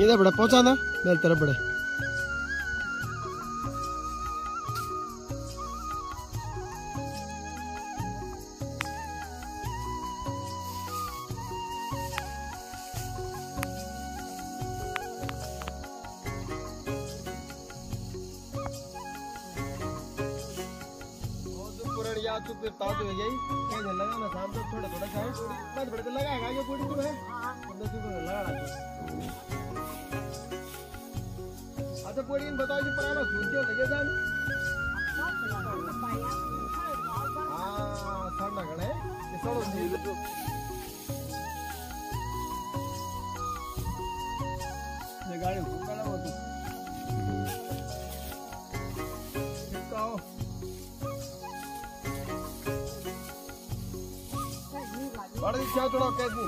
इधर बड़ा पहुँचा ना मेरे तरफ़ बड़े। तो फिर ताज हो गई। क्या जल लगा ना शाम तक थोड़ा थोड़ा खाए बड़े लगाएगा ये पूरी तू है। तू लगा ऐसे पड़ी बताओ जी पुराना सूट क्यों लगे जान? हाँ ठंडा गणे। सड़ो जी गाड़ी फूकड़ा हो तू। बड़ी क्या चढ़ाओ कैसी